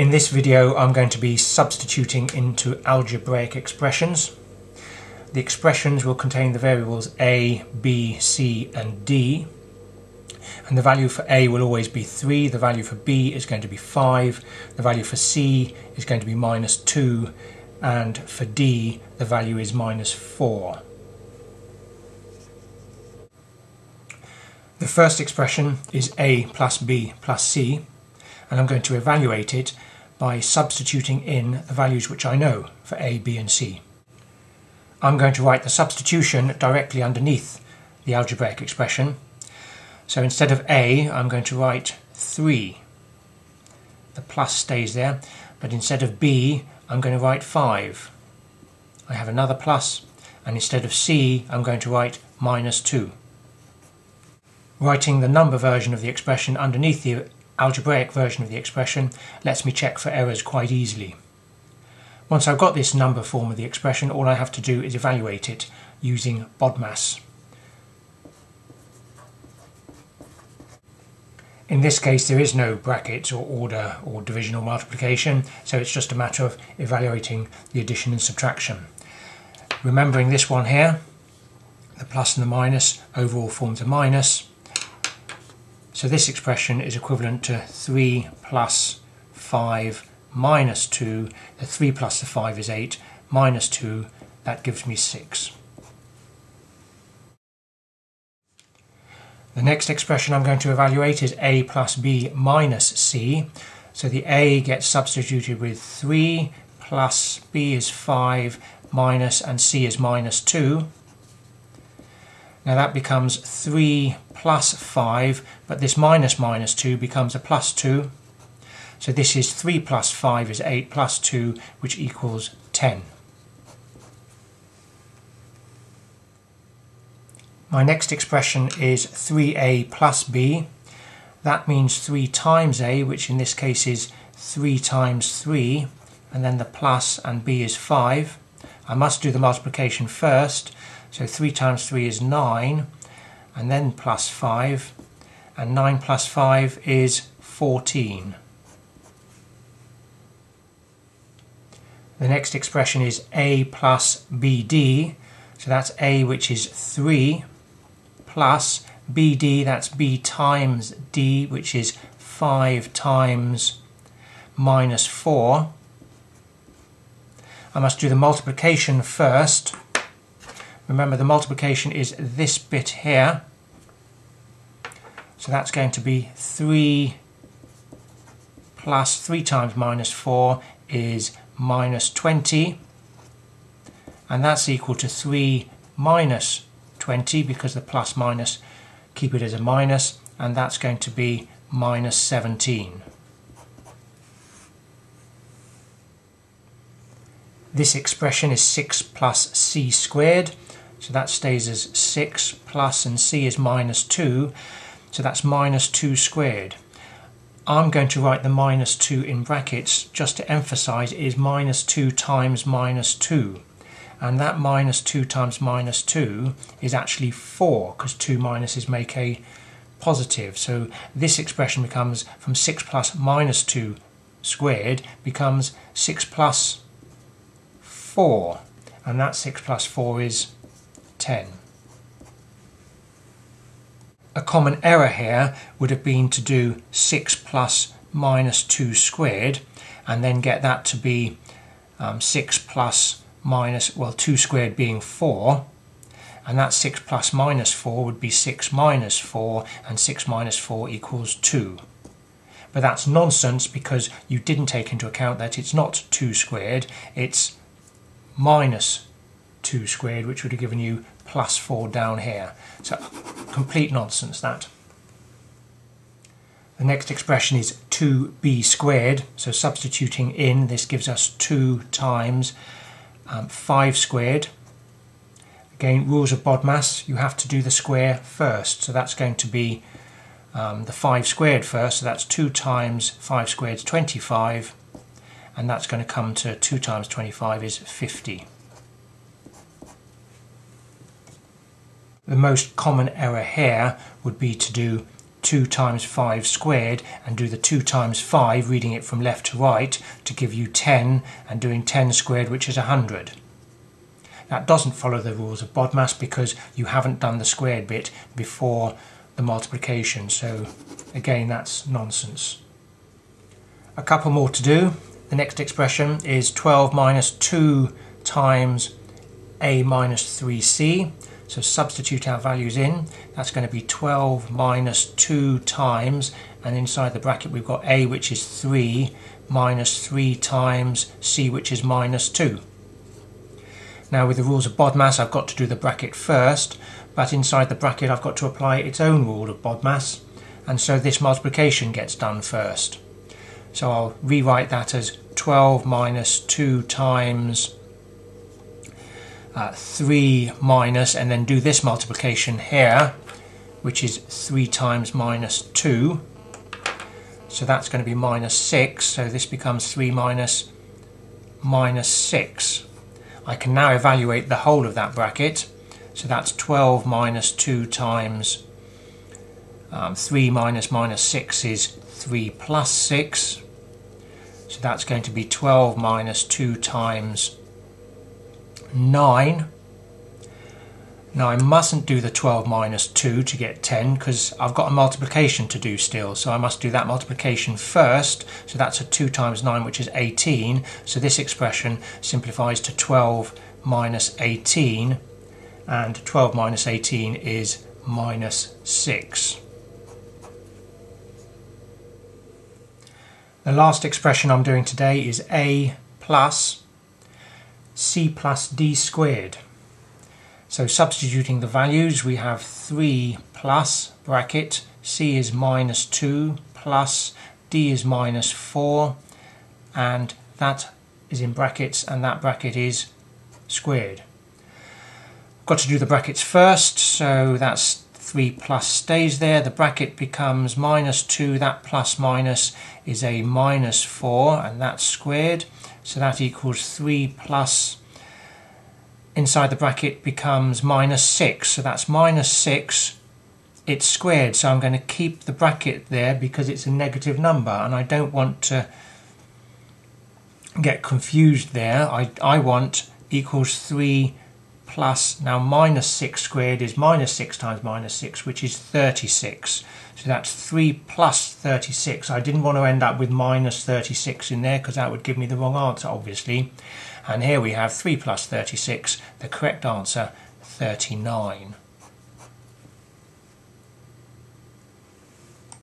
In this video I'm going to be substituting into algebraic expressions. The expressions will contain the variables a, b, c and d. And the value for a will always be 3, the value for b is going to be 5, the value for c is going to be minus 2 and for d the value is minus 4. The first expression is a plus b plus c. And I'm going to evaluate it by substituting in the values which I know for a, b and c. I'm going to write the substitution directly underneath the algebraic expression. So instead of a, I'm going to write 3. The plus stays there, but instead of b, I'm going to write 5. I have another plus, and instead of c, I'm going to write minus 2. Writing the number version of the expression underneath the algebraic version of the expression lets me check for errors quite easily. Once I've got this number form of the expression, all I have to do is evaluate it using BODMAS. In this case there is no brackets or order or division or multiplication so it's just a matter of evaluating the addition and subtraction. Remembering this one here, the plus and the minus overall forms a minus so this expression is equivalent to 3 plus 5 minus 2. The 3 plus the 5 is 8, minus 2, that gives me 6. The next expression I'm going to evaluate is a plus b minus c. So the a gets substituted with 3 plus b is 5 minus and c is minus 2. Now that becomes 3 plus 5, but this minus minus 2 becomes a plus 2. So this is 3 plus 5 is 8 plus 2, which equals 10. My next expression is 3a plus b. That means 3 times a, which in this case is 3 times 3, and then the plus and b is 5. I must do the multiplication first, so 3 times 3 is 9, and then plus 5, and 9 plus 5 is 14. The next expression is a plus bd, so that's a which is 3, plus bd, that's b times d, which is 5 times minus 4. I must do the multiplication first, Remember the multiplication is this bit here. So that's going to be 3 plus 3 times minus 4 is minus 20 and that's equal to 3 minus 20 because the plus minus keep it as a minus and that's going to be minus 17. This expression is 6 plus c squared so that stays as 6 plus and c is minus 2. So that's minus 2 squared. I'm going to write the minus 2 in brackets just to emphasize it is minus 2 times minus 2. And that minus 2 times minus 2 is actually 4 because 2 minuses make a positive. So this expression becomes from 6 plus minus 2 squared becomes 6 plus 4. And that 6 plus 4 is 10. A common error here would have been to do 6 plus minus 2 squared and then get that to be um, 6 plus minus, well 2 squared being 4 and that 6 plus minus 4 would be 6 minus 4 and 6 minus 4 equals 2. But that's nonsense because you didn't take into account that it's not 2 squared, it's minus 2 squared, which would have given you plus 4 down here. So complete nonsense that. The next expression is 2b squared, so substituting in, this gives us 2 times um, 5 squared. Again, rules of BODMAS, you have to do the square first, so that's going to be um, the 5 squared first, so that's 2 times 5 squared is 25, and that's going to come to 2 times 25 is 50. The most common error here would be to do 2 times 5 squared and do the 2 times 5, reading it from left to right, to give you 10 and doing 10 squared, which is 100. That doesn't follow the rules of BODMAS because you haven't done the squared bit before the multiplication. So again, that's nonsense. A couple more to do. The next expression is 12 minus 2 times a minus 3c. So substitute our values in. That's going to be 12 minus 2 times, and inside the bracket we've got a, which is 3, minus 3 times c, which is minus 2. Now with the rules of BODMAS, I've got to do the bracket first, but inside the bracket I've got to apply its own rule of BODMAS, and so this multiplication gets done first. So I'll rewrite that as 12 minus 2 times uh, 3 minus, and then do this multiplication here, which is 3 times minus 2. So that's going to be minus 6, so this becomes 3 minus minus 6. I can now evaluate the whole of that bracket, so that's 12 minus 2 times um, 3 minus minus 6 is 3 plus 6. So that's going to be 12 minus 2 times 9. Now I mustn't do the 12 minus 2 to get 10 because I've got a multiplication to do still. So I must do that multiplication first. So that's a 2 times 9 which is 18. So this expression simplifies to 12 minus 18 and 12 minus 18 is minus 6. The last expression I'm doing today is a plus c plus d squared. So substituting the values, we have 3 plus bracket, c is minus 2 plus d is minus 4 and that is in brackets and that bracket is squared. Got to do the brackets first, so that's 3 plus stays there. The bracket becomes minus 2, that plus minus is a minus 4 and that's squared. So that equals 3 plus inside the bracket becomes minus 6. So that's minus 6. It's squared. So I'm going to keep the bracket there because it's a negative number and I don't want to get confused there. I, I want equals 3 plus, now minus 6 squared is minus 6 times minus 6, which is 36. So that's 3 plus 36. I didn't want to end up with minus 36 in there because that would give me the wrong answer, obviously. And here we have 3 plus 36, the correct answer, 39.